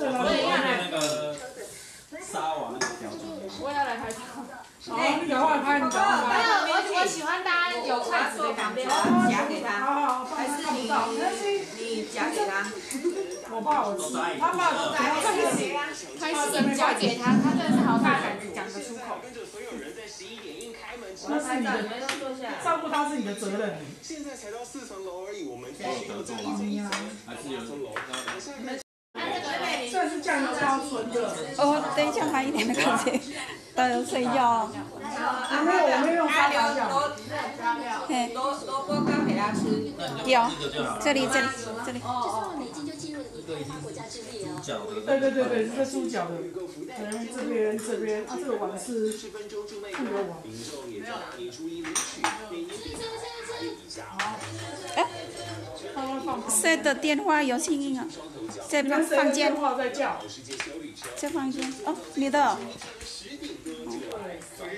我要来。那个。我要来拍照。好，你讲话拍你讲话。有，我我喜欢大家有筷子的，夹给他，还是你你夹给他。我，他，夹给他，他真的是好大胆讲得出口。那是你的，照顾他自己的责任。现在才到四层楼而已，我们必须要。还是有层楼。这是酱油包纯的，哦，等一下还一点没看见，大家睡觉。我没有，我没有用沙拉酱。嘿，萝萝卜糕给他吃。有，这里这里这里。对对对对，这是猪脚的。嗯，这边这边啊，这个碗是猪油碗。哎，谁的电话有声音啊？在你们谁的房间，在房间。哦，你的。对